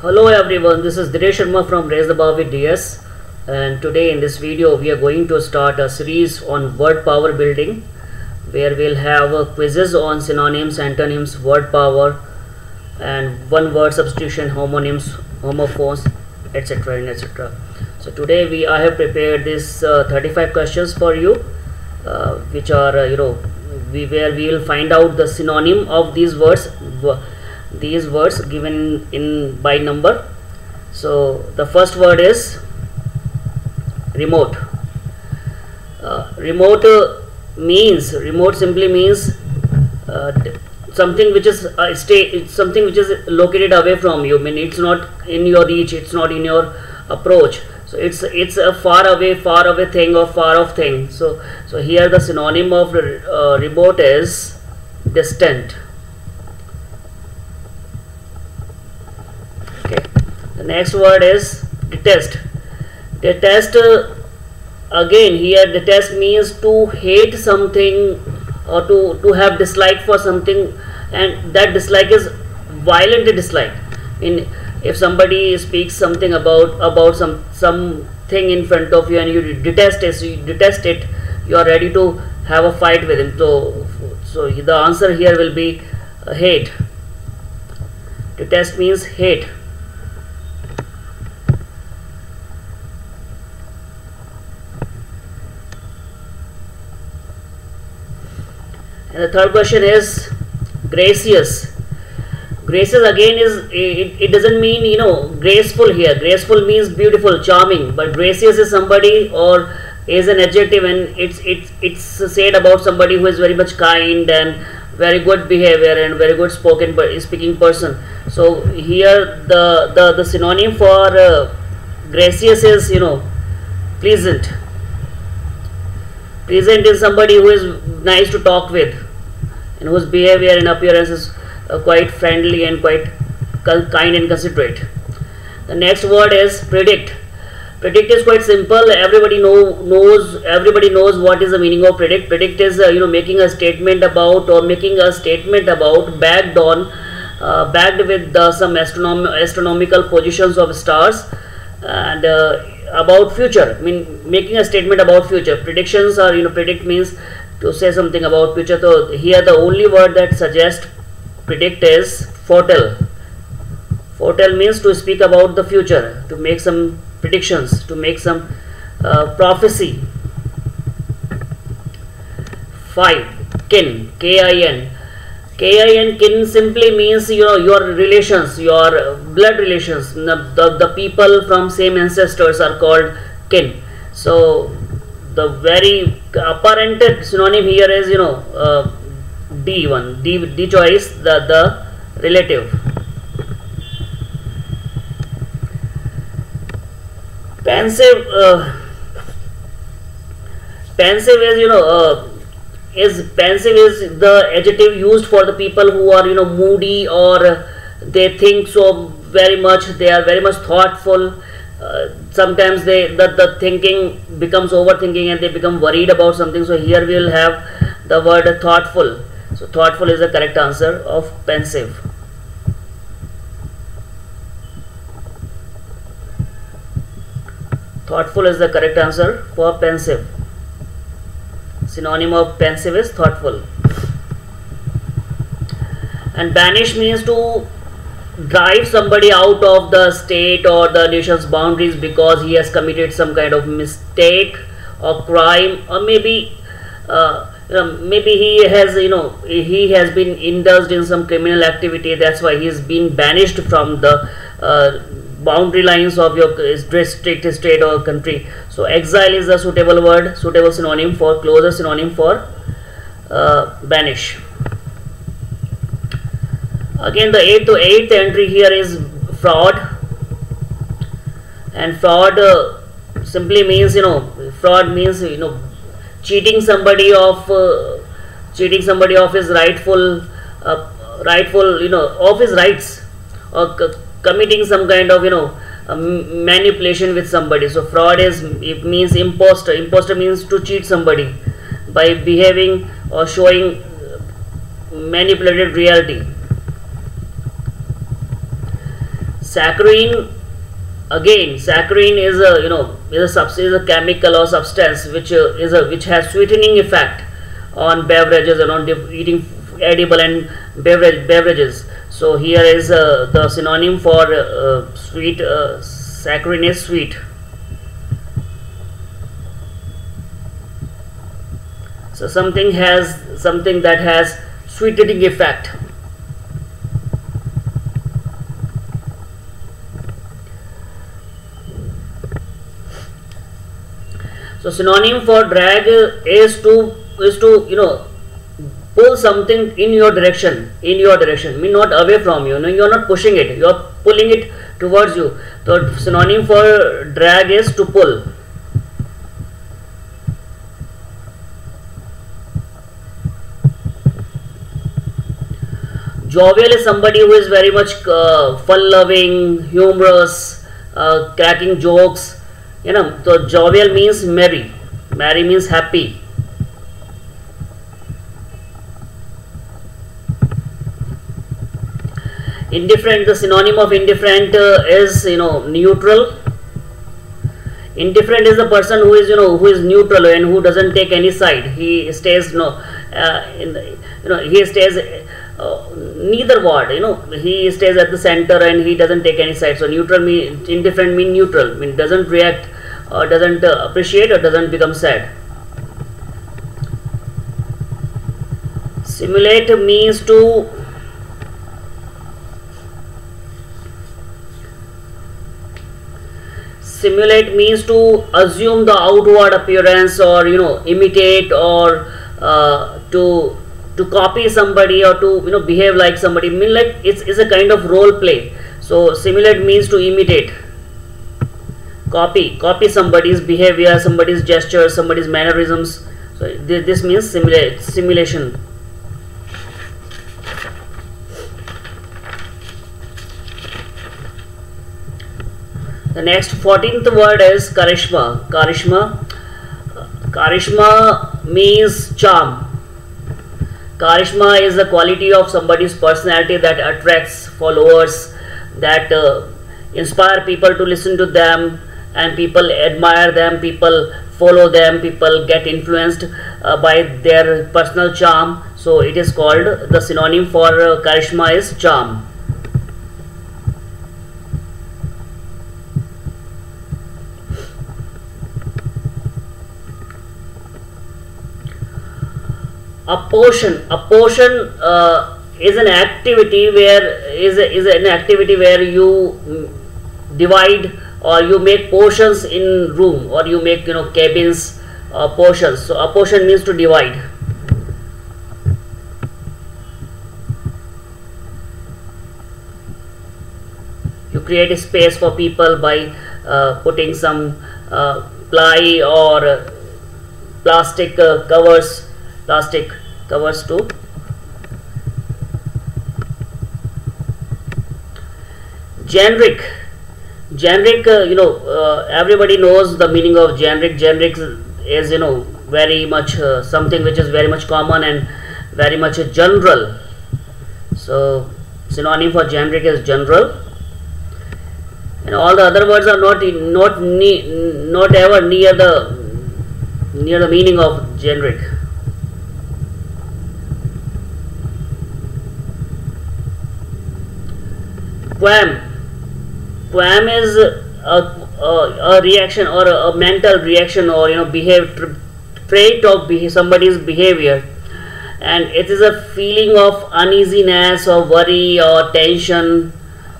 Hello everyone, this is Dinesh Sharma from Raise the Bar with DS and today in this video we are going to start a series on word power building where we'll have quizzes on synonyms, antonyms, word power and one word substitution, homonyms, homophones, etc. etc. So today we I have prepared this uh, 35 questions for you uh, which are uh, you know we where we will find out the synonym of these words wo- these words given in by number. So the first word is remote. Uh, remote uh, means remote simply means uh, something which is uh, stay it's something which is located away from you. I mean it's not in your reach it's not in your approach. So it's it's a far away far away thing or far off thing. So so here the synonym of uh, remote is distant okay the next word is detest. Detest uh, again here detest means to hate something or to to have dislike for something and that dislike is violent dislike in if somebody speaks something about about some something in front of you and you detest it you detest it you are ready to have a fight with him. So so the answer here will be uh, hate. Detest means hate And the third question is gracious. Gracious again is it, it doesn't mean you know graceful here. Graceful means beautiful, charming, but gracious is somebody or is an adjective and it's it's it's said about somebody who is very much kind and very good behavior and very good spoken speaking person. So here the the, the synonym for uh, gracious is you know pleasant. Pleasant is somebody who is nice to talk with and whose behavior and appearance is uh, quite friendly and quite kind and considerate. The next word is predict. Predict is quite simple. Everybody know knows. Everybody knows what is the meaning of predict. Predict is uh, you know making a statement about or making a statement about backed on, uh, backed with uh, some astronom- astronomical positions of stars and uh, about future. I mean making a statement about future. Predictions are you know predict means to say something about future. So here the only word that suggests predict is foretell. Foretell means to speak about the future, to make some predictions, to make some uh, prophecy. Five kin K I N. K I N kin simply means you know your relations, your blood relations. The, the, the people from same ancestors are called kin. So the very apparent synonym here is you know uh, D one D D choice the the relative. Pensive uh, pensive is you know uh, is pensive is the adjective used for the people who are you know moody or they think so very much they are very much thoughtful uh, sometimes they the, the thinking becomes overthinking and they become worried about something. So here we will have the word thoughtful. So thoughtful is the correct answer of pensive. Thoughtful is the correct answer for pensive. Synonym of pensive is thoughtful. And banish means to drive somebody out of the state or the nation's boundaries because he has committed some kind of mistake or crime or maybe uh, maybe he has you know he has been indulged in some criminal activity that's why he's been banished from the uh, boundary lines of your district state or country. So exile is a suitable word suitable synonym for closer synonym for uh, banish again the eighth to eighth entry here is fraud. And fraud uh, simply means you know fraud means you know cheating somebody of uh, cheating somebody of his rightful uh, rightful you know of his rights or committing some kind of you know manipulation with somebody. So fraud is it means imposter. Imposter means to cheat somebody by behaving or showing manipulated reality saccharine again saccharine is a you know is a substance a chemical or substance which uh, is a which has sweetening effect on beverages and on eating edible and beverage beverages. So here is uh, the synonym for uh, sweet uh, saccharine is sweet. So something has something that has sweetening effect so synonym for drag is to is to you know pull something in your direction in your direction. Mean not away from you. No you are not pushing it. You are pulling it towards you. So synonym for drag is to pull. Jovial is somebody who is very much uh, fun loving humorous uh, cracking jokes you know so jovial means merry. Merry means happy. Indifferent the synonym of indifferent uh, is you know neutral. Indifferent is the person who is you know who is neutral and who doesn't take any side. He stays no uh, in the, you know he stays uh, neither word you know. He stays at the center and he doesn't take any side. So neutral mean indifferent mean neutral mean doesn't react or doesn't uh, appreciate or doesn't become sad? Simulate means to simulate means to assume the outward appearance or you know imitate or uh, to to copy somebody or to you know behave like somebody. I mean like it's, it's a kind of role play. So simulate means to imitate copy copy somebody's behavior somebody's gesture somebody's mannerisms. So this, this means simulate simulation. The next 14th word is charisma charisma charisma means charm. Charisma is the quality of somebody's personality that attracts followers that uh, inspire people to listen to them and people admire them people follow them people get influenced uh, by their personal charm. So it is called the synonym for uh, charisma is charm. Apportion apportion uh, is an activity where is a, is an activity where you divide or you make portions in room or you make you know cabins uh, portions. So a portion means to divide. You create a space for people by uh, putting some uh, ply or plastic uh, covers plastic covers too generic generic uh, you know uh, everybody knows the meaning of generic. Generic is you know very much uh, something which is very much common and very much general. So synonym for generic is general. And all the other words are not not not ever near the near the meaning of generic. Quam quam is a, a, a reaction or a, a, mental reaction or you know behave trait of somebody's behavior. And it is a feeling of uneasiness or worry or tension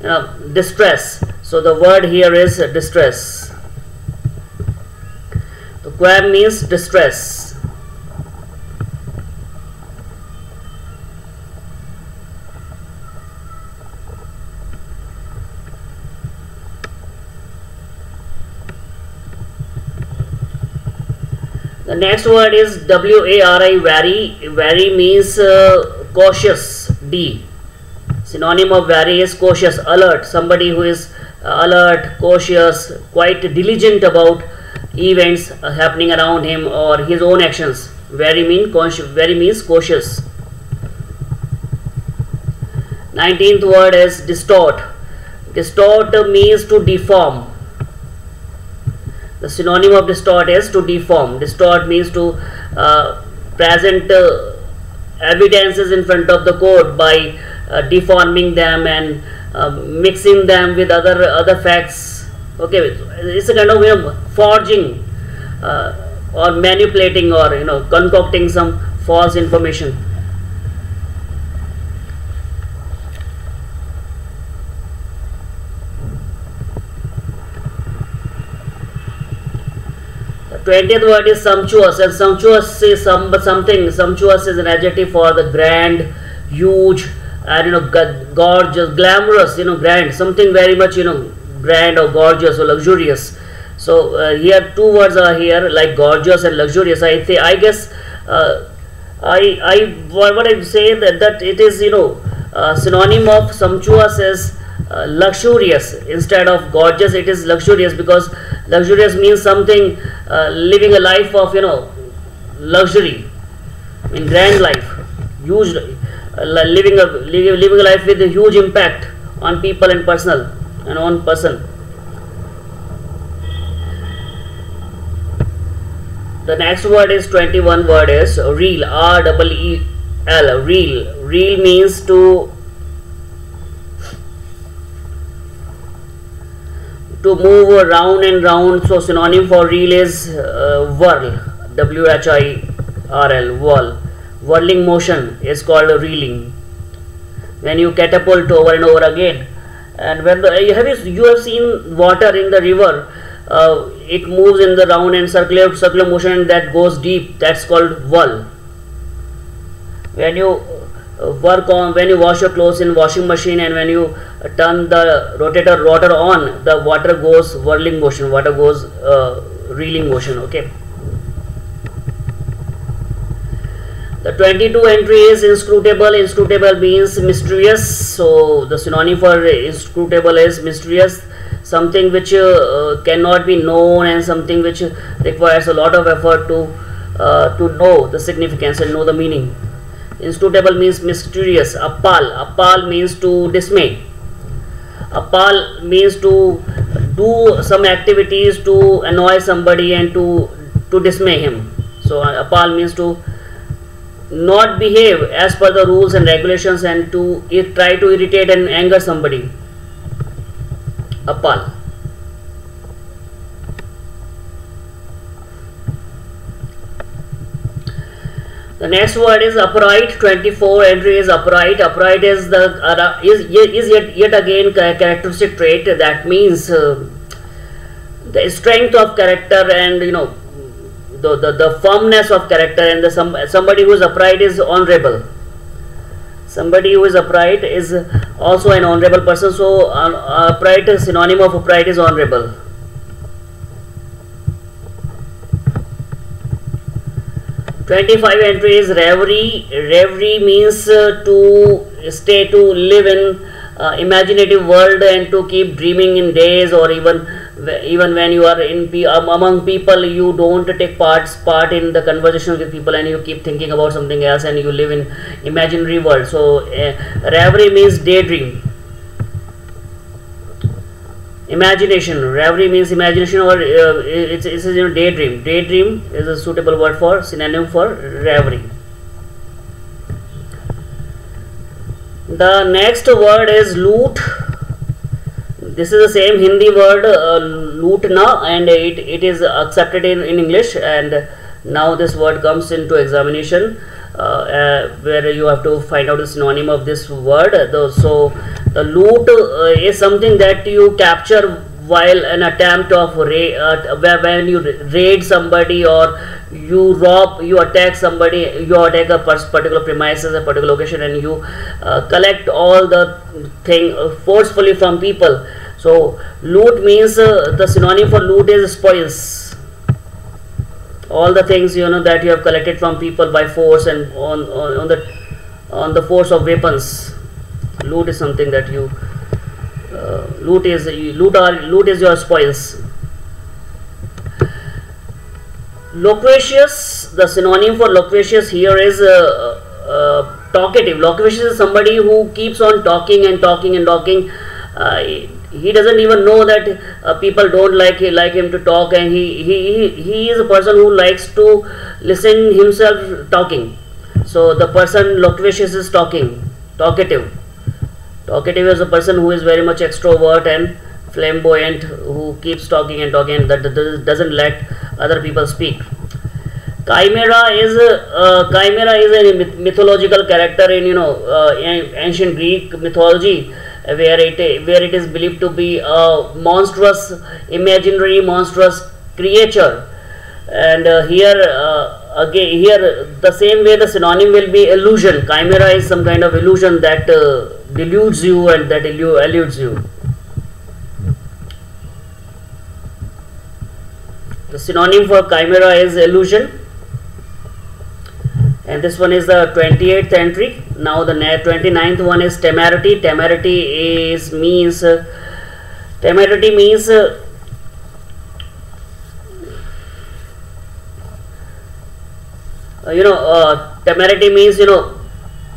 you know, distress. So the word here is distress. The quam means distress The next word is W-A-R-I, wary. Wary means uh, cautious, D. Synonym of wary is cautious, alert. Somebody who is uh, alert, cautious, quite diligent about events uh, happening around him or his own actions. Wary, mean, means cautious. 19th word is distort. distort means to deform the synonym of distort is to deform. Distort means to uh, present uh, evidences in front of the court by uh, deforming them and uh, mixing them with other other facts. Okay it's a kind of you know, forging uh, or manipulating or you know concocting some false information 20th word is sumptuous and sumptuous is some, something sumptuous is an adjective for the grand huge and you know gorgeous glamorous you know grand something very much you know grand or gorgeous or luxurious. So uh, here two words are here like gorgeous and luxurious. I think i guess uh, i i what i say that that it is you know uh, synonym of sumptuous is uh, luxurious. Instead of gorgeous it is luxurious because luxurious means something uh, living a life of you know luxury. In grand life huge uh, living a living a life with a huge impact on people and personal and on person. The next word is 21 word is reel r double e l reel. Reel means to to move round and round so synonym for reel is uh, whirl w h i r l whirl. Whirling motion is called reeling. When you catapult over and over again and when the have you, you have seen water in the river uh, it moves in the round and circular circular motion that goes deep. That's called whirl. When you work on when you wash your clothes in washing machine and when you turn the rotator rotor on the water goes whirling motion water goes uh, reeling motion okay? The 22 entry is inscrutable. Inscrutable means mysterious. So the synonym for inscrutable is mysterious. Something which uh, cannot be known and something which requires a lot of effort to uh, to know the significance and know the meaning Inscrutable means mysterious. Appal. Appal means to dismay. Appal means to do some activities to annoy somebody and to to dismay him. So appal means to not behave as per the rules and regulations and to try to irritate and anger somebody. Appal. The next word is upright 24 entry is upright. Upright is the uh, is, is yet, yet again a characteristic trait that means uh, the strength of character and you know the, the, the firmness of character and the some, somebody who is upright is honorable. Somebody who is upright is also an honorable person. So uh, upright synonym of upright is honorable 25 entry is reverie reverie means uh, to stay to live in uh, imaginative world and to keep dreaming in days or even even when you are in um, among people you don't take parts part in the conversation with people and you keep thinking about something else and you live in imaginary world. So uh, reverie means daydream imagination. Reverie means imagination or uh, it's, it's daydream. Daydream is a suitable word for synonym for reverie the next word is loot. This is the same hindi word uh, lootna and it, it is accepted in, in english. And now this word comes into examination where you have to find out the synonym of this word. So the loot uh, is something that you capture while an attempt of uh, when you raid somebody or you rob you attack somebody you attack a particular premises a particular location and you uh, collect all the thing forcefully from people. So loot means uh, the synonym for loot is spoils all the things you know that you have collected from people by force and on, on, on the on the force of weapons. Loot is something that you uh, loot is loot are loot is your spoils. Loquacious the synonym for loquacious here is uh, uh, talkative. Loquacious is somebody who keeps on talking and talking and talking. Uh, he doesn't even know that uh, people don't like like him to talk and he, he he is a person who likes to listen himself talking. So the person loquacious is talking talkative. Talkative is a person who is very much extrovert and flamboyant who keeps talking and talking that doesn't let other people speak. Chimera is uh, chimera is a mythological character in you know uh, ancient greek mythology where it where it is believed to be a monstrous imaginary monstrous creature. And uh, here uh, again here the same way the synonym will be illusion. Chimera is some kind of illusion that uh, deludes you and that eludes you. The synonym for chimera is illusion and this one is the 28th entry now the 29th one is temerity. Temerity is means uh, temerity means uh, you know uh, temerity means you know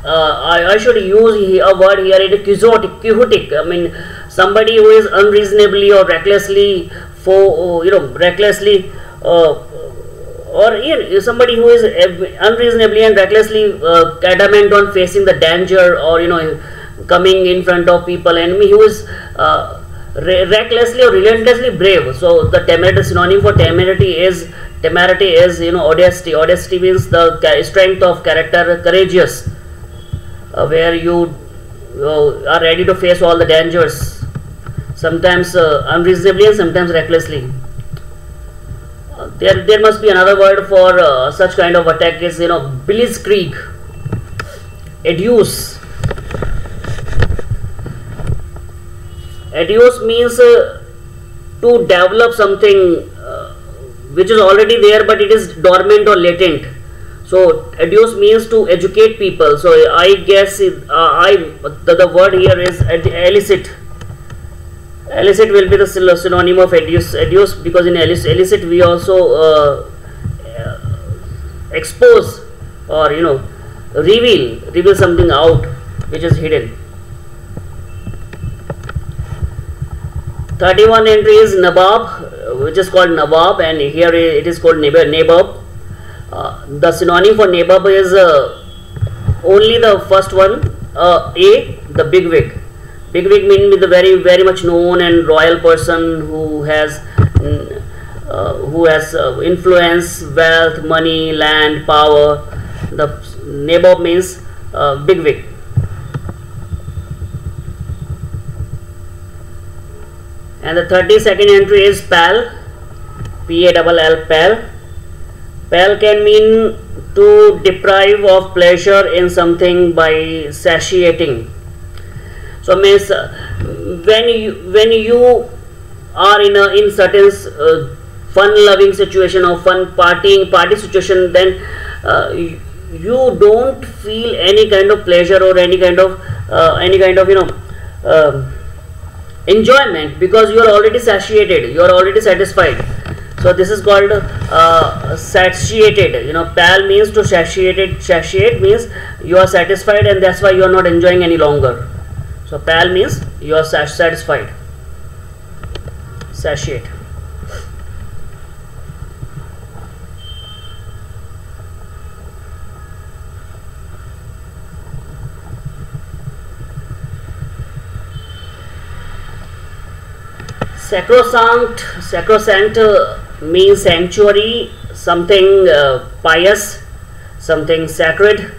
uh, I, I, should use a word here. It is quixotic, quixotic. I mean somebody who is unreasonably or recklessly for you know recklessly uh, or you somebody who is unreasonably and recklessly uh, adamant on facing the danger or you know coming in front of people and who is uh, re recklessly or relentlessly brave so the temerity synonym for temerity is temerity is you know audacity audacity means the strength of character courageous uh, where you are ready to face all the dangers sometimes uh, unreasonably and sometimes recklessly. There, there must be another word for uh, such kind of attack is you know blitzkrieg, educe. Educe means uh, to develop something uh, which is already there but it is dormant or latent. So educe means to educate people. So I guess it, uh, I the, the word here is elicit elicit will be the synonym of educe, educe because in elicit we also uh, expose or you know reveal reveal something out which is hidden. 31 entry is nabab which is called nabab and here it is called nabab. Uh, the synonym for nabab is uh, only the first one uh, a the big wig Bigwig means the very very much known and royal person who has uh, who has uh, influence, wealth, money, land, power. The nabob means uh, bigwig. And the 32nd entry is pall, P-A-L-L, pall. Pall can mean to deprive of pleasure in something by satiating so means uh, when you when you are in a in certain uh, fun loving situation or fun partying party situation then uh, you, don't feel any kind of pleasure or any kind of uh, any kind of you know um, enjoyment because you are already satiated you are already satisfied. So this is called uh, satiated you know pall means to satiated satiate means you are satisfied and that's why you are not enjoying any longer so pall means you are satisfied. Satiate. Sacrosanct, sacrosanct means sanctuary, something uh, pious, something sacred,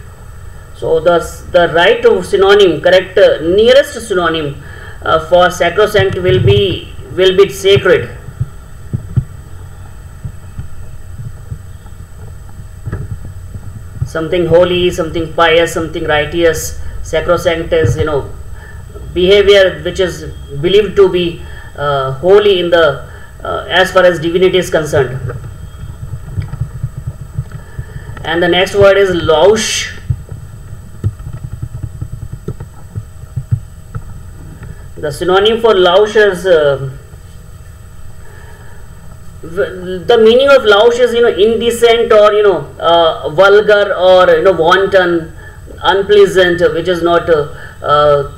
so the, the right synonym, correct uh, nearest synonym uh, for sacrosanct will be will be sacred. Something holy, something pious, something righteous. Sacrosanct is you know behavior which is believed to be uh, holy in the uh, as far as divinity is concerned. And the next word is louche the synonym for louche is uh, the meaning of louche is you know indecent or you know uh, vulgar or you know wanton unpleasant which is not uh, uh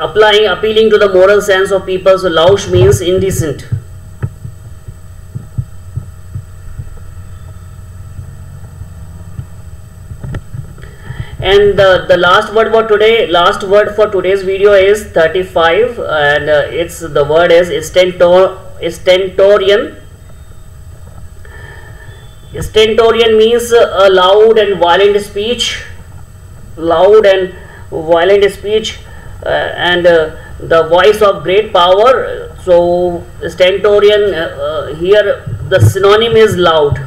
applying appealing to the moral sense of people. So louche means indecent and uh, the last word for today last word for today's video is 35 and uh, it's the word is stentor stentorian stentorian means uh, a loud and violent speech. Loud and violent speech. Uh, and uh, the voice of great power. So stentorian uh, here the synonym is loud.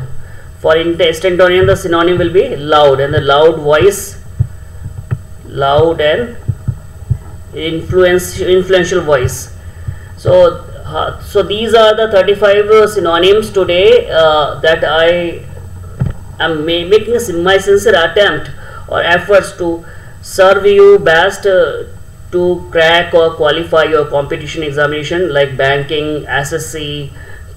For in stentorian the synonym will be loud. And the loud voice loud and influence influential voice. So uh, so these are the 35 uh, synonyms today uh, that i am ma making my sincere attempt or efforts to serve you best uh, to crack or qualify your competition examination like banking, SSC,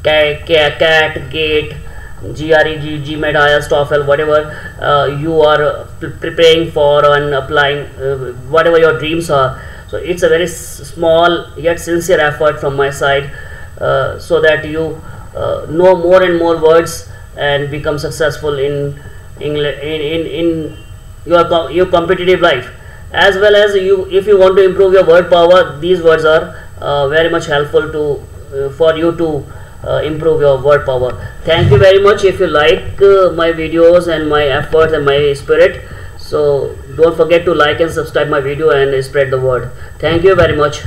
CAT GATE, GRE, GMAT, IELTS, TOEFL, whatever uh, you are preparing for and applying, uh, whatever your dreams are. So it's a very small yet sincere effort from my side uh, so that you uh, know more and more words and become successful in English in, in, in your your competitive life as well as you if you want to improve your word power these words are uh, very much helpful to uh, for you to uh, improve your word power. Thank you very much. If you like uh, my videos and my efforts and my spirit so don't forget to like and subscribe my video and spread the word. Thank you very much